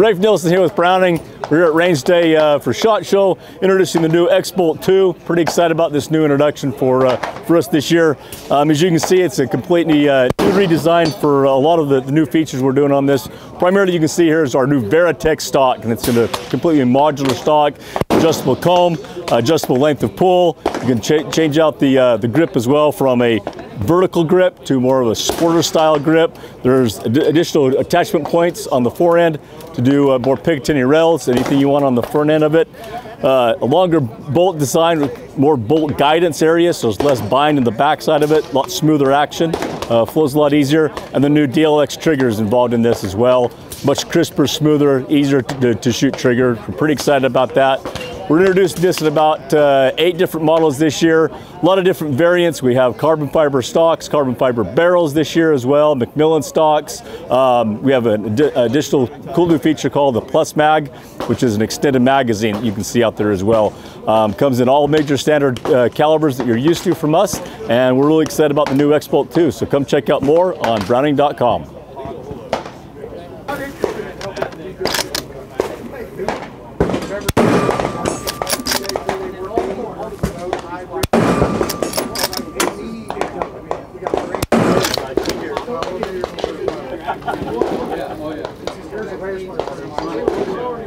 Rafe Nielsen here with Browning. We're here at Range Day uh, for SHOT Show, introducing the new X-Bolt 2. Pretty excited about this new introduction for uh, for us this year. Um, as you can see, it's a completely uh, new redesign for a lot of the, the, new features we're doing on this. Primarily, you can see here is our new Vari-Tech stock, and it's in a completely modular stock, adjustable comb, adjustable length of pull. You can ch change out the uh, the grip as well from a vertical grip to more of a sporter style grip. There's ad additional attachment points on the forend to do uh, more Picatinny rails, anything you want on the front end of it. Uh, a longer bolt design with more bolt guidance area, so there's less bind in the backside of it, a lot smoother action, uh, flows a lot easier, and the new DLX trigger is involved in this as well. Much crisper, smoother, easier to, to shoot trigger. We're pretty excited about that. We're introducing this in about uh, eight different models this year. A lot of different variants. We have carbon fiber stocks, carbon fiber barrels this year as well, McMillan stocks. Um, we have an ad additional cool new feature called the Plus Mag, which is an extended magazine that you can see out there as well. Um, comes in all major standard uh, calibers that you're used to from us, and we're really excited about the new X-Bolt 2. So come check out more on browning.com. Yeah, oh, yeah.